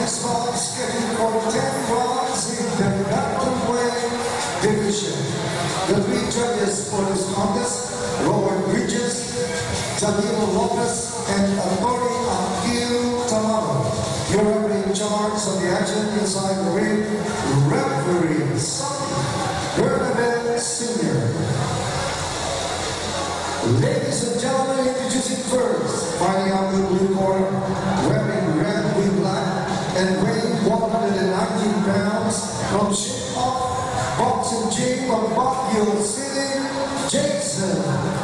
his ball is scheduled for 10 rounds in the welterweight division. The this contest, Robert Bridges, Danilo Lopez, and Anthony Akil Tamaro. Your referee in charge of the action inside the ring, referee Bernabet Sr. Ladies and gentlemen, introducing first, fighting out the blue corner, wearing red with black, and weighing 119 pounds from Ship Off Boxing Gym of Baguio City, Jason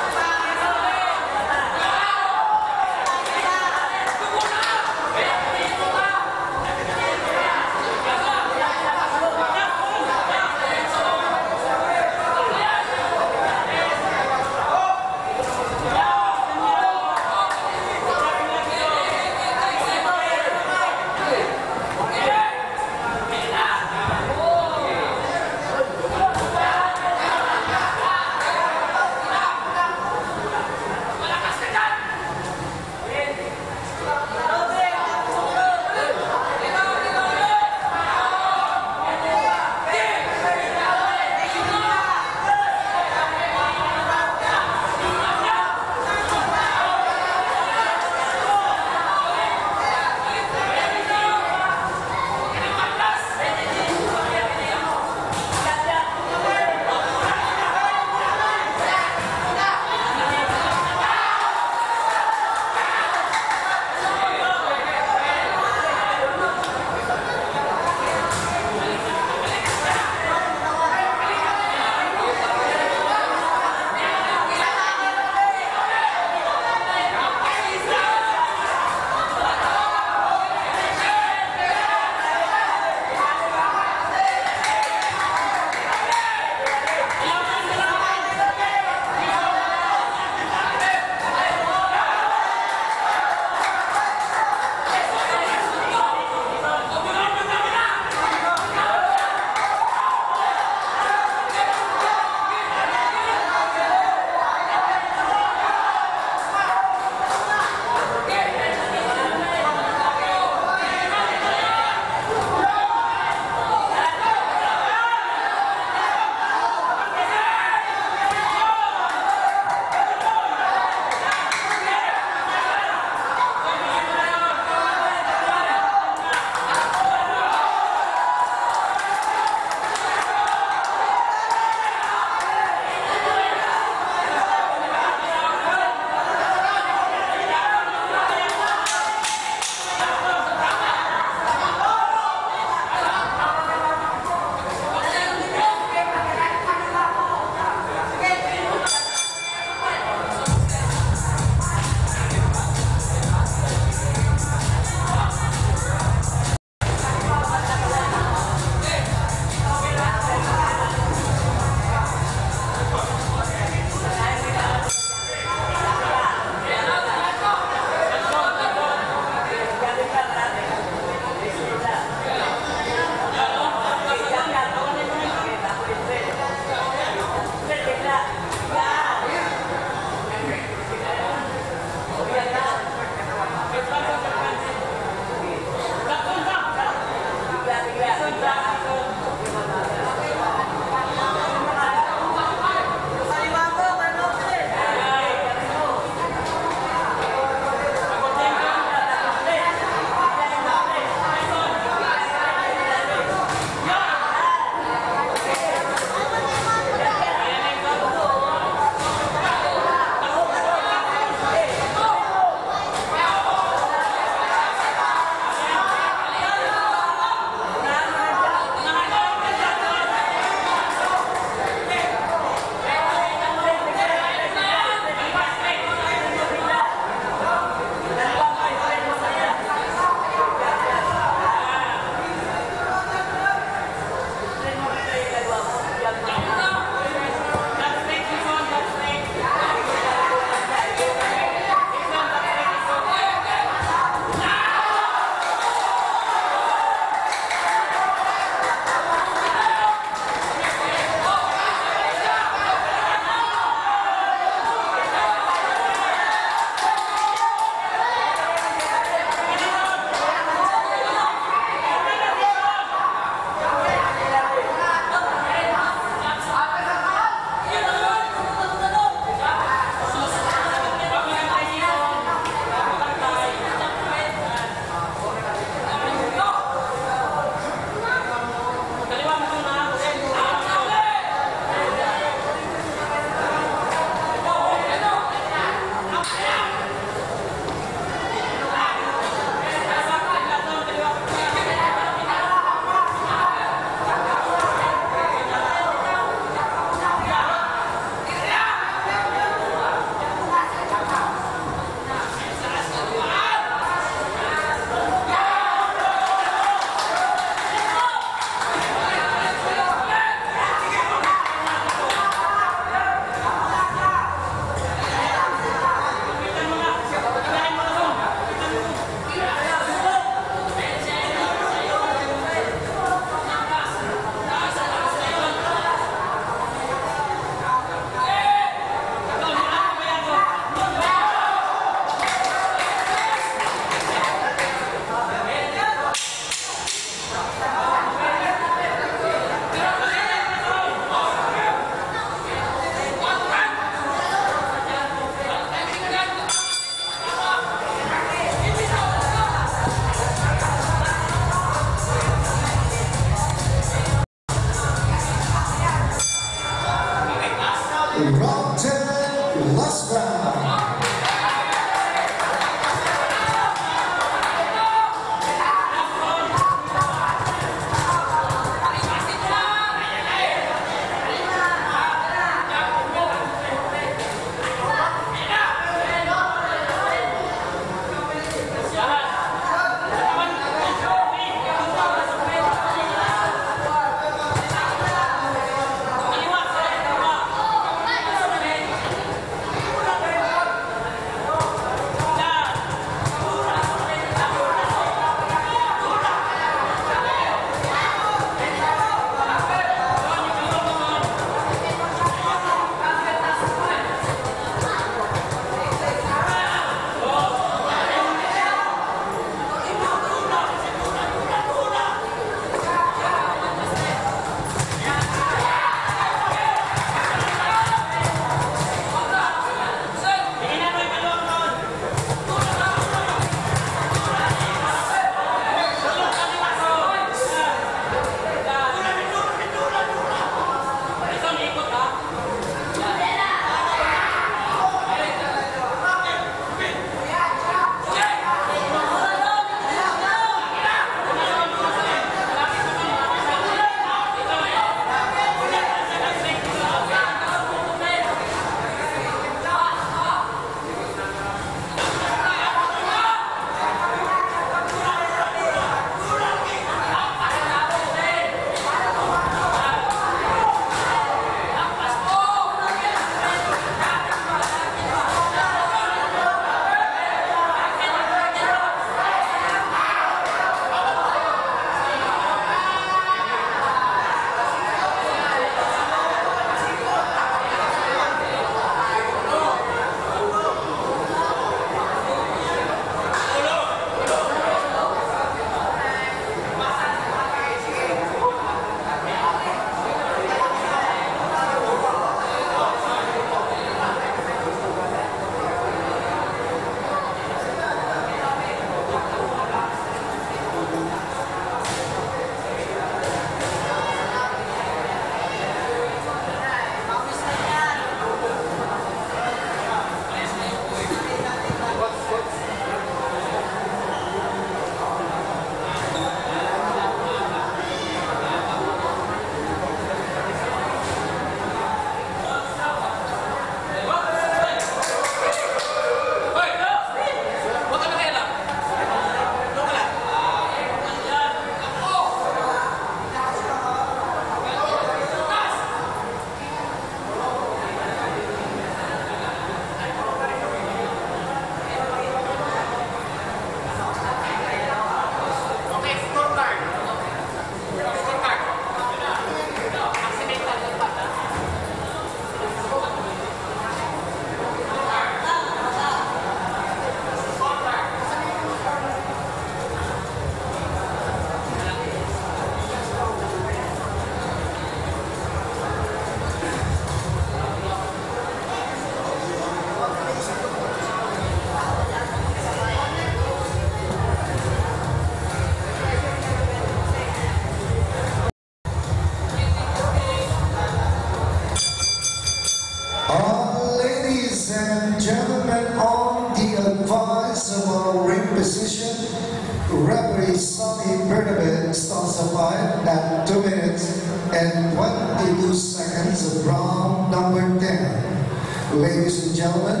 disqualified at 2 minutes and 22 seconds of round number 10. Ladies and gentlemen,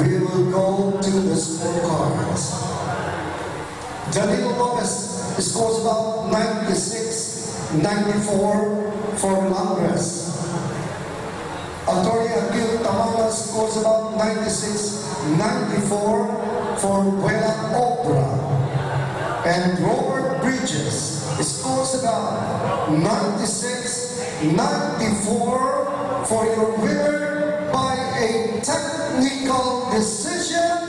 we will go to the scorecards. Danilo Lopez scores about 96, 94 for Langres. Attorney Akil Tamala scores about 96, 94 for Buena Obra. And Robert Bridges scores about 96, 94 for your winner by a technical decision.